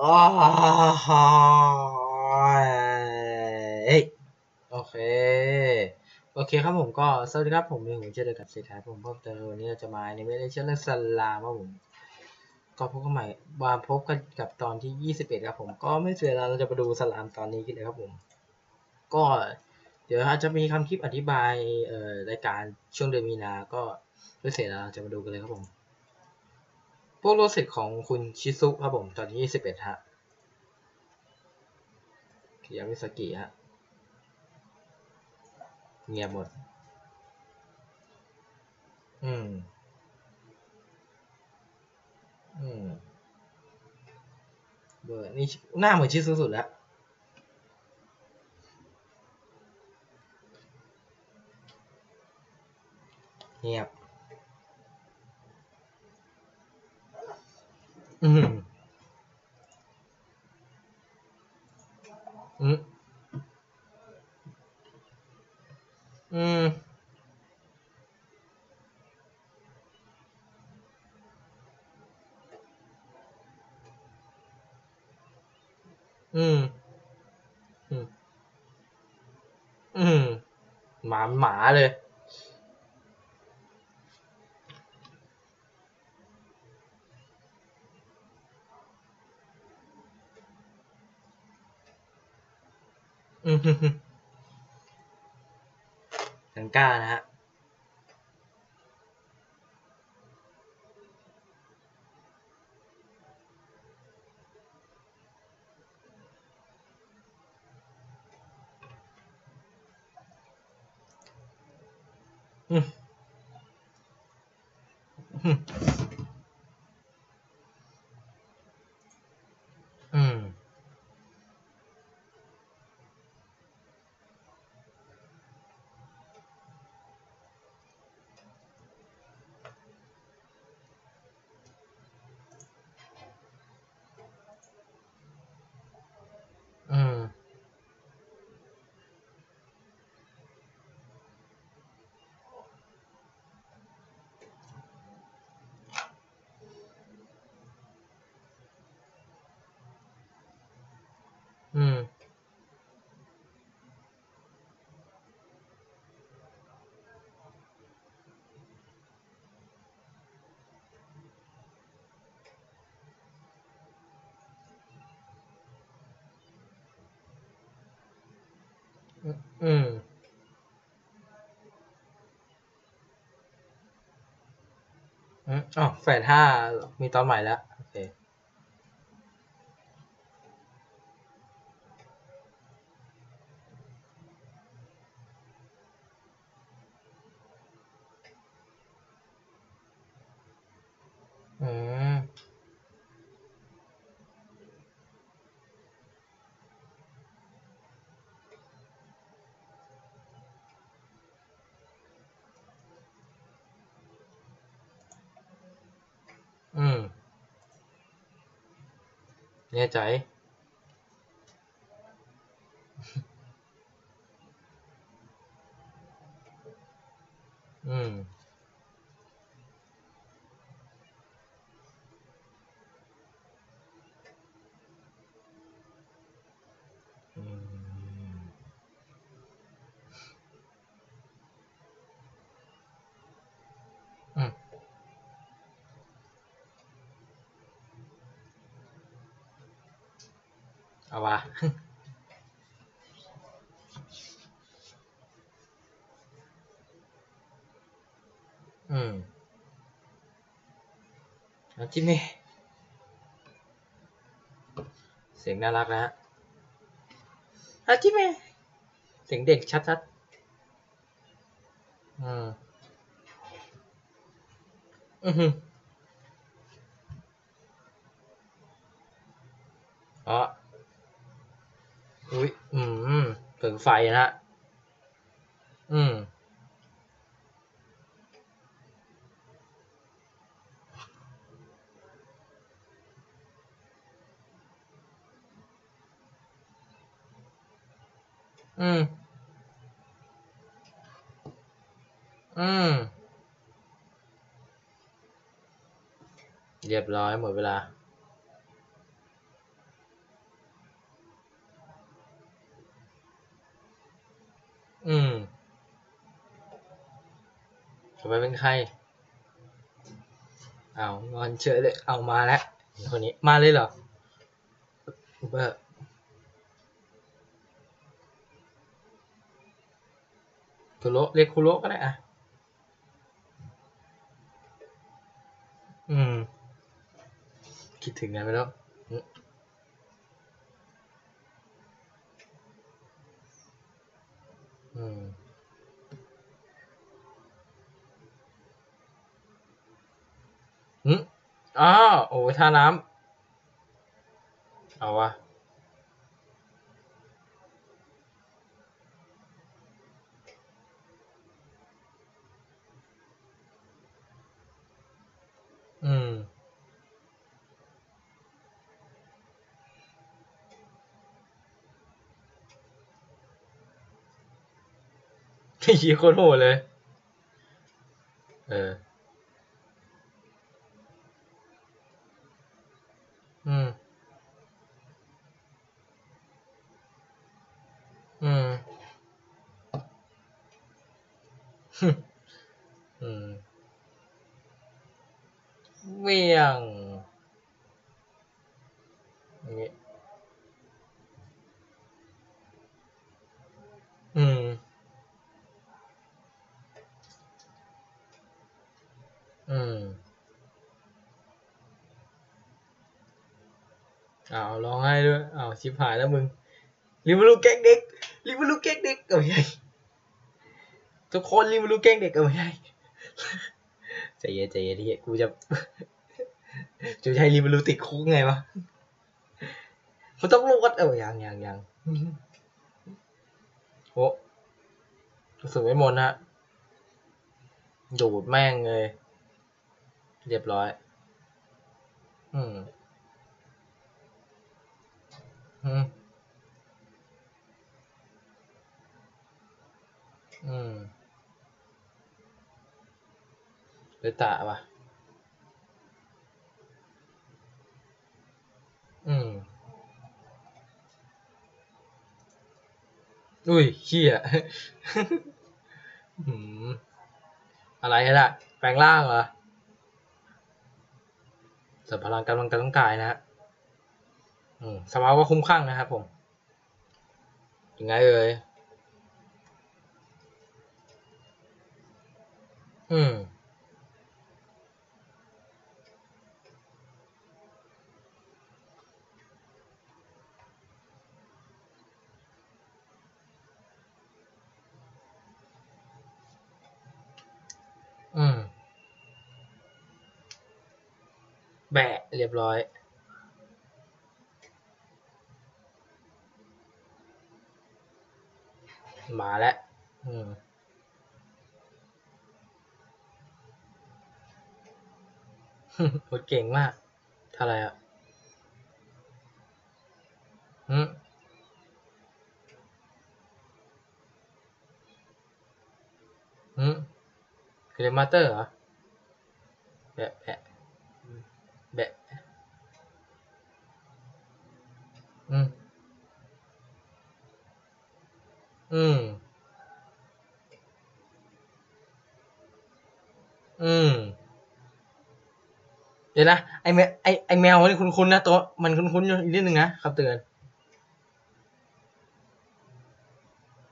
อ๋อเฮ้ยโอเค โอเคครับผมก็สวัสดีครับผมมีหูเจอกับเศรษฐาผมเพิ่มเติมวันนี้เราจะมาในไม่ได้เชื่อเรื่องสลามครับผมก็พบกันใหม่มาพบกันกับตอนที่ 21 ครับผมก็ไม่เสียเวลาเราจะมาดูสลามตอนนี้กันเลยครับผม ก็เดี๋ยวอาจจะมีคำคลิปอธิบายเอ่อรายการช่วงเดือนมีนา ก็ไม่เสียเวลาเราจะมาดูกันเลยครับผม พวกโรสิตของคุณชิซุครับผมตอนที่21 ฮะคิยามิสกิฮะ เงียบหมด อืม อืม เบอร์นี่หน้าเหมือนชิซุสุดแล้วเงียบ อืม อืม อืม อืม อืม อืม หมาหมาเลย อืมยังกล้านะฮะ Hmm. อืมอืมอืมอ๋อแฝดห้ามีตอนใหม่แล้ว แน่ใจ เอาวะอืมอาจิเมะเสียงน่ารักนะฮะอาจิเมะเสียงเด็กชัดๆอืมอือหืออ๋อ อุ้ยอืมถึงไฟนะฮะ อืม อืม อืม เรียบร้อยหมดเวลา อืมต่ อนใคร เอางอนเฉยเลย เอามาแล้วคนนี้มาเลยเหรอเบอร์คุโรเรียกคุโรก็ได้อะอืม คิดถึงไงไปแล้วม อืมอ้าว โอ้ท่าน้ำเอาวะอืมยีโคตรโหดเลย เอออืม อืม อืมเวียงอย่างงี้อืม อืมอ้าวร้องไห้ด้วยอ้าวชิบหายแล้วมึงลิมารูแกล้งเด็กลิมารูแกล้งเด็กเอาไงทุกคนลิมารูแกล้งเด็กเอาไม่ใช่ใจเย็นใจเย็นที่กูจะจะใช้ลิมารูติดคุกไงวะมันต้องรู้ว่าเออยังยังยังโอ้สึกไม่มนฮะดูดแม่งเลย เรียบร้อย อืมอืมอืมหรือตะวะอืม อุ้ยเขี้ยอืม อะไรล่ะ แปลงร่างเหรอ เสริมพลังกำลังกำลังกายนะฮะอืมสภาวะคุ้มข้างนะครับผมยังไงเอ่ยอืม แบะเรียบร้อย มาแล้วอืมโคตรเก่งมากเท่าไรอะอืมอืมเรมาเตอร์เหรอแบะแบะ แบะอืม อืม อืม เดี๋ยวนะ ไอแมวไอไอแมวนี่คุ้นๆนะตัวมันคุ้นๆอยู่อีกนิดนึงนะครับเตือน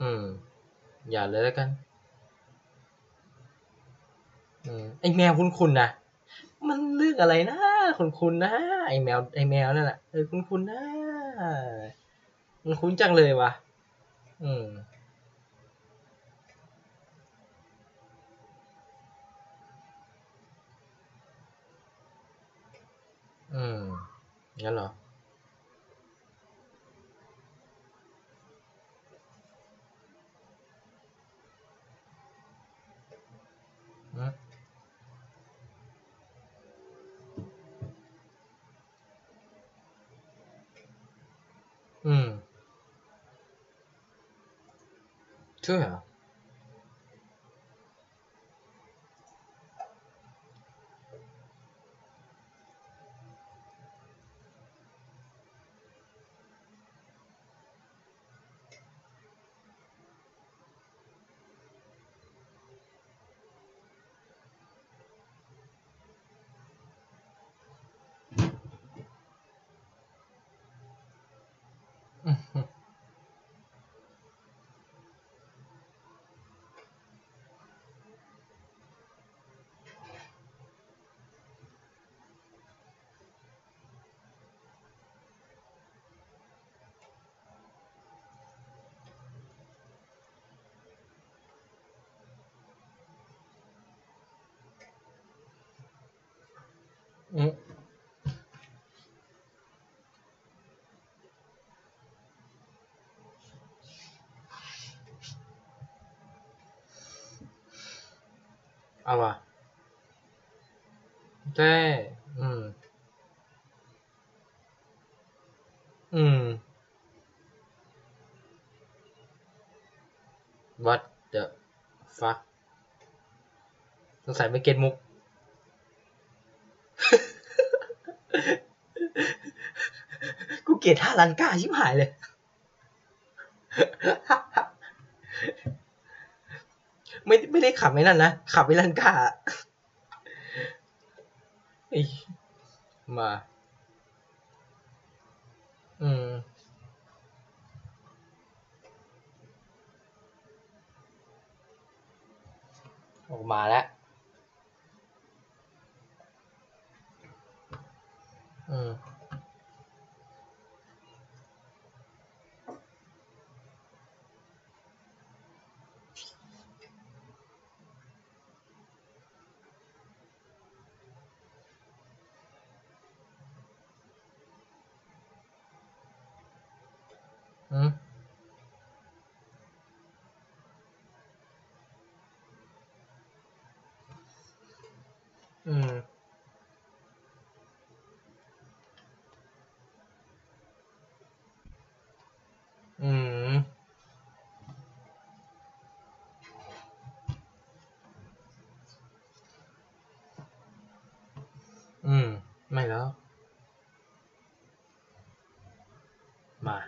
อืม อย่าเลยแล้วกัน อืม ไอแมวคุ้นๆนะ มันเรื่องอะไรนะคุ้นๆนะไอแมวไอแมวนั่นแหละเออคุ้นๆนะมันคุ้นจังเลยวะอืมอืมงั้นเหรอ อืม อืมช่ mm. เอาว่ะเจ้อืม อืม what the fuck สงสัยไม่เก็ตมุก กูเกลียดท่าลันกาชิบหายเลย ไม่ไม่ได้ขับไม่นั่นนะ ขับไม่ลันก้าอ้มา อืม ออกมาแล้วอืม อืมอืมอืม อืม ไม่แล้ว มา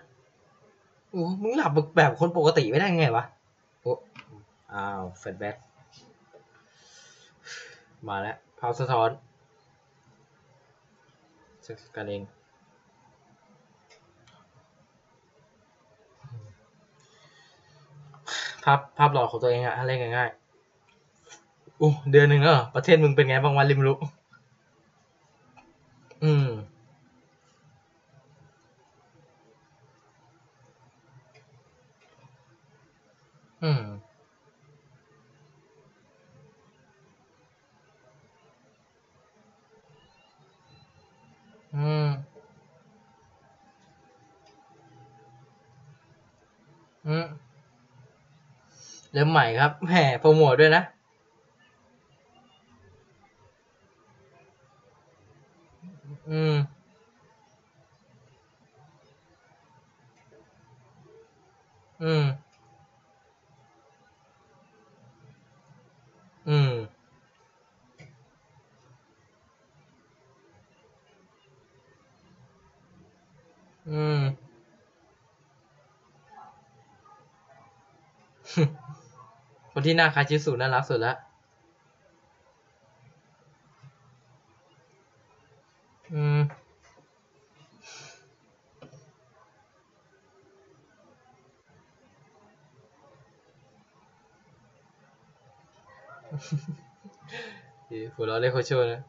โอ้มึงหลับแบบคนปกติไม่ได้ไงวะโอ้อ้าวแฟลชแบ็กมาแล้วภาพสะท้อนเช็คกันเองภาพภาพหลอกของตัวเองอะเล่นง่ายๆอู้เดือนหนึ่งแล้วเหรอประเทศมึงเป็นไงบ้างวันริมรู้ อืมเริ่มใหม่ครับแหมโปรโมทด้วยนะ อืม อืม อืม อืม คน ที่หน้าคาชิสุน่ารักสุดละอืมหัวเราะเล่นโคชโชนะ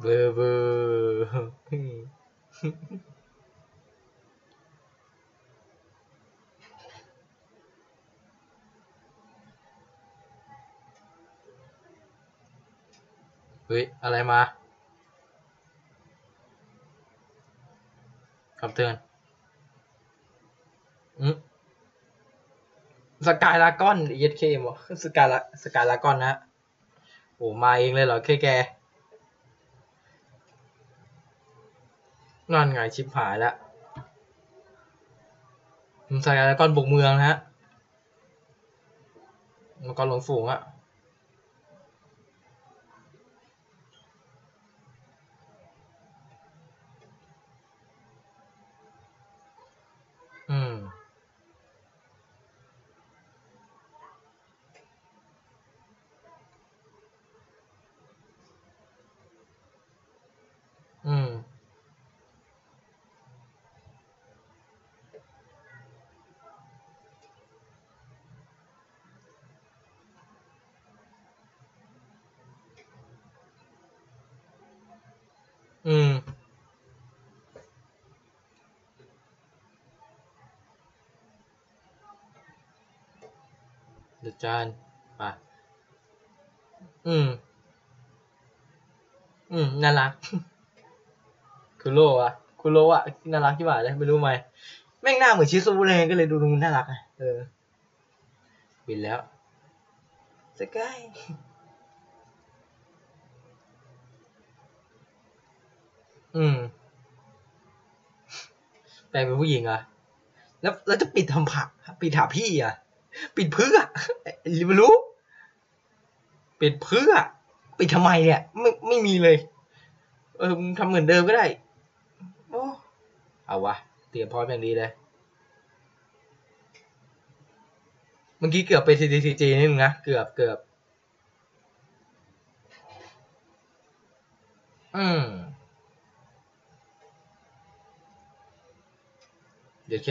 เบอร์เบอร์ เฮ้ย อะไรมาคำเตือนอืมสกายลากอนเอสเคมสกายลาสกายลากอนนะโอ้มาเองเลยเหรอแค่แกนั่นไงชิปหายแล้วสกายลากอนบุกเมืองนะฮะมังกรหลวงฝูงอะอืม อืม อืม เดยวจานไปอือืม อืม น่ารัก คุโรอะคุโรอะน่ารักที่ว่าเลย ไม่รู้ไหม แม่งหน้าเหมือนชิซูเลยก็เลยดูดูน่ารักอะเออ บินแล้วสกาย อืม แปลงเป็นผู้หญิงอะแล้วแล้วจะปิดทำผัก ปิดถาพี่อะปิดเพื่อไม่รู้ ปิดเพื่อ ปิดทำไมเนี่ย ไม่ไม่มีเลย เออทำเหมือนเดิมก็ได้โอ้เอาวะ เตรียมพร้อมอย่างดีเลยเมื่อกี้เกือบไป CCG นิดนึงนะ เกือบเกือบ อืม เดี๋ยวเค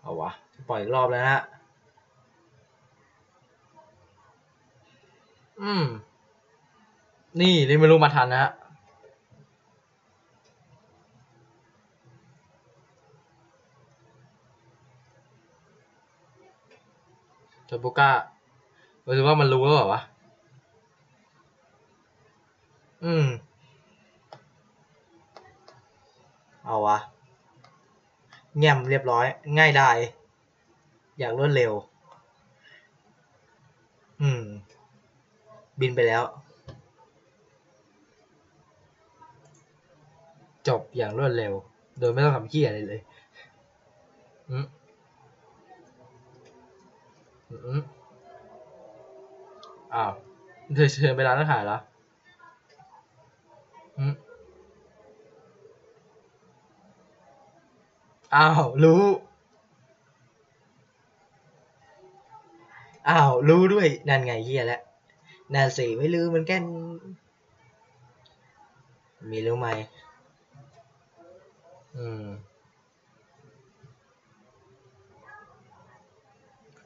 เอาวะปล่อยอีกรอบแล้วนะฮะ อืม นี่นี่ไม่รู้มาทันนะฮะจนบุก้ารู้สึกว่ามันรู้แล้วเหรอวะ อืม เอาวะแง้มเรียบร้อย ง่ายได้ อยางรวดเร็ว อืม บินไปแล้ว จบอย่างรวดเร็ว โดยไม่ต้องทำขี้อะไรเลยอืมอืมอ้าวเธอเชิญไปร้านอาหารแล้วอืม อ้าว รู้ อ้าว รู้ด้วย นั่นไงเฮียแล้วนั่นสิไม่รู้เหมือนกัน มีรู้ไหม อืม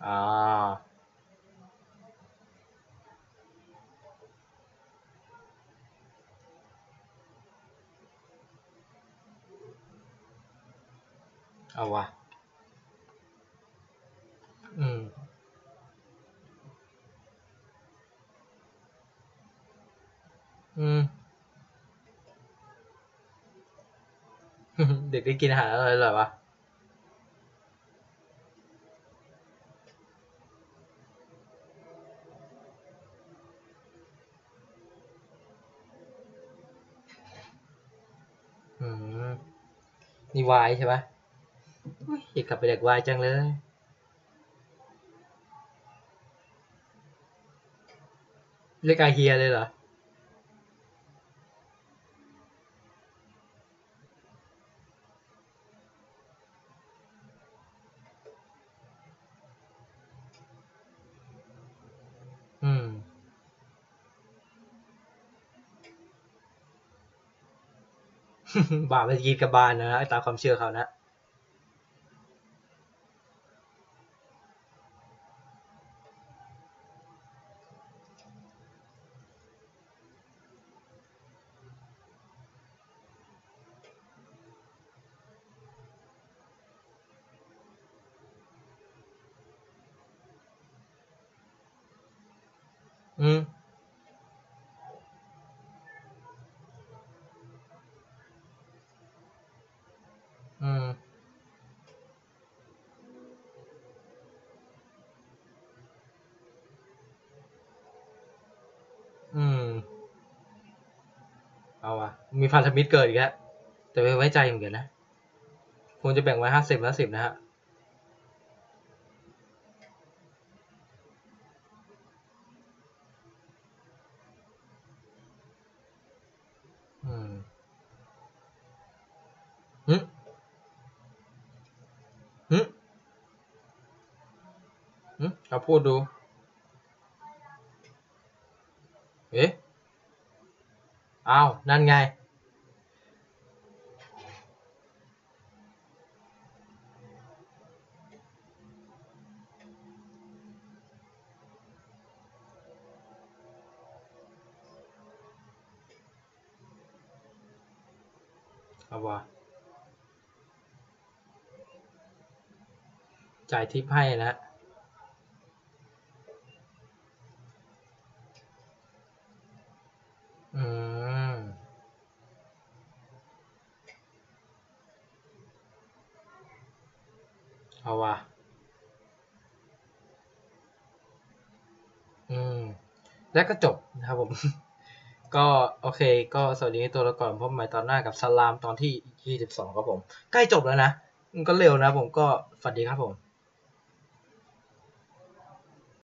อ่า เอาวะอืมอืมเด็กได้กินอาหารอะไรเหรอวะอืมนี่วายใช่ปะ อยากกลับไปเด็กวายจังเลยเรียกอาเฮียเลยเหรอ อืม บาปไปกินกับบานนะตามความเชื่อเขานะ อืมอืมอืม เอาวะมีพันธมิตรเกิดอีกแล้วแต่ไม่ไว้ใจเหมือนกันนะควรจะแบ่งไว้ห้าสิบห้าสิบนะฮะ หึหึหึเอาพูดดูเอ๊ะ อ้าว นั่นไง เอาวะ จ่ายทิปให้นะอืม เอาวะอืม แล้วก็จบนะครับผม ก็โอเค ก็สวัสดีตัวละครพบใหม่ตอนหน้ากับสลามตอนที่ 22 ครับผม ใกล้จบแล้วนะ ก็เร็วนะผมก็สวัสดีครับผม